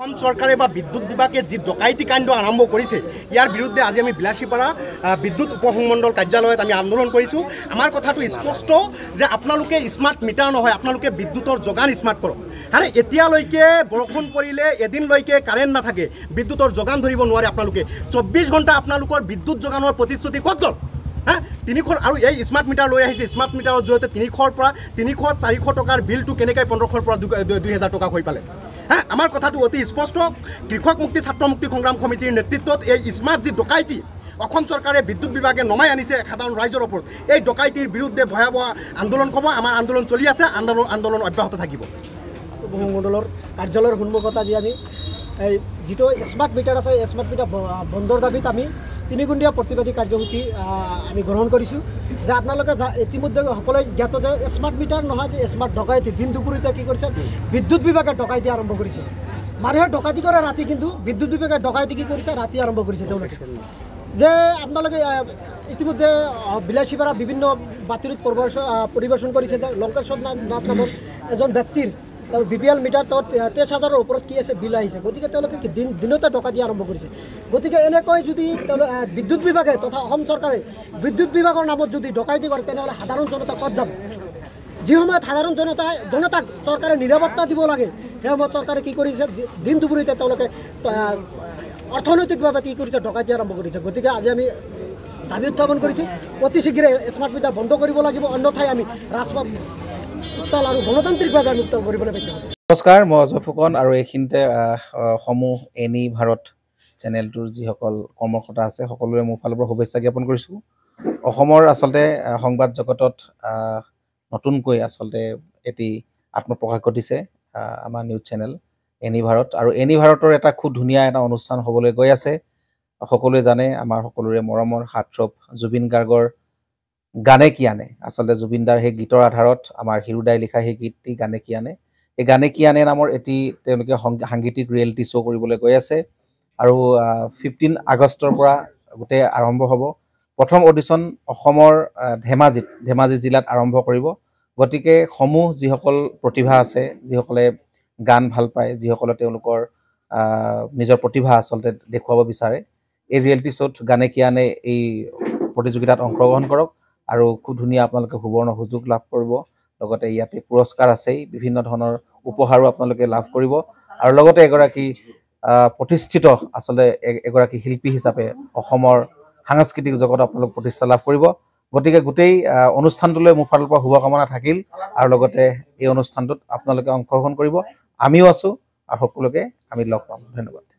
অসম চৰকাৰে বা বিদ্যুৎ বিভাগে যি ডকাইতি কাণ্ড আৰম্ভ কৰিছে ইয়াৰ বিৰুদ্ধে আজি আমি বিলাসীপাৰা বিদ্যুৎ উপসংমণ্ডল কাৰ্যালয়ত আমি আন্দোলন কৰিছোঁ। আমাৰ কথাটো স্পষ্ট যে আপোনালোকে স্মাৰ্ট মিটাৰ নহয় আপোনালোকে বিদ্যুতৰ যোগান স্মাৰ্ট কৰক। আৰে এতিয়ালৈকে বৰষুণ পৰিলে এদিনলৈকে কাৰেণ্ট নাথাকে বিদ্যুতৰ যোগান ধৰিব নোৱাৰে আপোনালোকে। চৌব্বিছ ঘণ্টা আপোনালোকৰ বিদ্যুৎ যোগানৰ প্ৰতিশ্ৰুতি ক'ত গ'ল? হা? তিনিশ আৰু এই স্মাৰ্ট মিটাৰ লৈ আহিছে। স্মাৰ্ট মিটাৰৰ জৰিয়তে তিনিশৰ পৰা তিনিশ চাৰিশ টকাৰ বিলটো কেনেকৈ পোন্ধৰশৰ পৰা দুই- দুই- দুই হেজাৰ টকা হৈ পালে? হা আমাৰ কথাটো অতি স্পষ্ট। কৃষক মুক্তি ছাত্ৰ মুক্তি সংগ্ৰাম সমিতিৰ নেতৃত্বত এই স্মাৰ্ট যি ডকাইতি চৰকাৰে বিদ্যুৎ বিভাগে নমাই আনিছে সাধাৰণ ৰাইজৰ ওপৰত। এই ডকাইতিৰ বিৰুদ্ধে ভয়াৱহ আন্দোলন ক'ব আমাৰ আন্দোলন চলি আছে আন্দোলন আন্দোলন অব্যাহত থাকিব। উপমণ্ডলৰ কাৰ্যালয়ৰ সন্মুখত আজি আমি এই যিটো স্মাৰ্ট মিটাৰ আছে এই স্মাৰ্ট মিটাৰ ব- বন্ধৰ দাবীত আমি তিনিগুণীয়া প্ৰতিবাদী কাৰ্যসূচী আমি গ্ৰহণ কৰিছোঁ যে আপোনালোকে ইতিমধ্যে সকলোৱে জ্ঞাত যে স্মাৰ্ট মিটাৰ নহয় যে স্মাৰ্ট ডকাইতি দিন দুপৰীয়া কি কৰিছে? বিদ্যুৎ বিভাগে ডকাইতি আৰম্ভ কৰিছে। মানুহে ডকাইতি কৰে ৰাতি কিন্তু বিদ্যুৎ বিভাগে ডকাইতি কি কৰিছে? ৰাতি আৰম্ভ কৰিছে তেওঁলোকে। যে আপোনালোকে ইতিমধ্যে বিলাসীপাৰা বিভিন্ন বাতৰিত পৰিৱেশন কৰিছে যে লংকেশ্বৰ নাথ নামৰ এজন ব্যক্তিৰ বি পি এল মিটাৰ তত তেইছ হাজাৰৰ ওপৰত কি আছে বিল আহিছে। গতিকে তেওঁলোকে দিন দিনতে টকা দিয়া আৰম্ভ কৰিছে। গতিকে এনেকৈ যদি তেওঁলোক বিদ্যুৎ বিভাগে তথা অসম চৰকাৰে বিদ্যুৎ বিভাগৰ নামত যদি ডকাইতি কৰে তেনেহ'লে সাধাৰণ জনতা ক'ত যাব? যি সময়ত সাধাৰণ জনতাই জনতাক চৰকাৰে নিৰাপত্তা দিব লাগে সেই সময়ত চৰকাৰে কি কৰিছে? দিন দুপৰীতে তেওঁলোকে অৰ্থনৈতিকভাৱে কি কৰিছে ডকাইতি আৰম্ভ কৰিছে। গতিকে আজি আমি দাবী উত্থাপন কৰিছোঁ অতি শীঘ্ৰে স্মাৰ্ট মিটাৰ বন্ধ কৰিব লাগিব। অন্যথাই আমি ৰাজপথ উত্তাল আৰু গণতান্ত্ৰিকভাৱে আমি উত্তাল হ'ম নমস্কাৰ মই অজয় ফুকন আৰু এইখিনিতে সমূহ এনি ভাৰত চেনেলটোৰ যিসকল কৰ্মকৰ্তা আছে সকলোৰে মোৰ ফালৰ পৰা শুভেচ্ছা জ্ঞাপন কৰিছোঁ। অসমৰ আচলতে সংবাদ জগতত নতুনকৈ আচলতে এটি আত্মপ্ৰকাশ ঘটিছে আমাৰ নিউজ চেনেল এনি ভাৰত। আৰু এনি ভাৰতৰ এটা খুব ধুনীয়া এটা অনুষ্ঠান হ'বলৈ গৈ আছে। সকলোৱে জানে আমাৰ সকলোৰে মৰমৰ হাৰ্টথ্ৰব জুবিন গাৰ্গৰ গানে কি আনে? আচলতে জুবিন দাৰ সেই গীতৰ আধাৰত আমাৰ হিৰুদাই লিখা সেই গীতটি গানে কি আনে? এই গানে কি আনে নামৰ এটি তেওঁলোকে সংগী- সাংগীতিক ৰিয়েলিটি শ্ব' কৰিবলৈ গৈ আছে। আৰু ফিফটিন আগষ্টৰ পৰা গোটেই আৰম্ভ হ'ব। প্ৰথম অডিশ্যন অসমৰ ধেমাজিত ধেমাজি জিলাত আৰম্ভ কৰিব। গতিকে সমূহ যিসকল প্ৰতিভা আছে যিসকলে গান ভাল পায় যিসকলে তেওঁলোকৰ নিজৰ প্ৰতিভা আচলতে দেখুৱাব বিচাৰে এই ৰিয়েলিটি শ্ব'ত গানে কি আনে এই প্ৰতিযোগিতাত অংশগ্ৰহণ কৰক। আৰু খুব ধুনীয়া আপোনালোকে সুবৰ্ণ সুযোগ লাভ কৰিব। লগতে ইয়াতে পুৰস্কাৰ আছেই বিভিন্ন ধৰণৰ উপহাৰো আপোনালোকে লাভ কৰিব। আৰু লগতে এগৰাকী প্ৰতিষ্ঠিত আচলতে এগৰাকী শিল্পী হিচাপে অসমৰ সাংস্কৃতিক জগতত আপোনালোক প্ৰতিষ্ঠা লাভ কৰিব। গতিকে গোটেই অনুষ্ঠানটোলৈ মোৰ ফালৰ পৰা শুভকামনা থাকিল আৰু লগতে এই অনুষ্ঠানটোত আপোনালোকে অংশগ্ৰহণ কৰিব। আমিও আছোঁ আৰু সকলোকে আমি লগ পাম। ধন্যবাদ।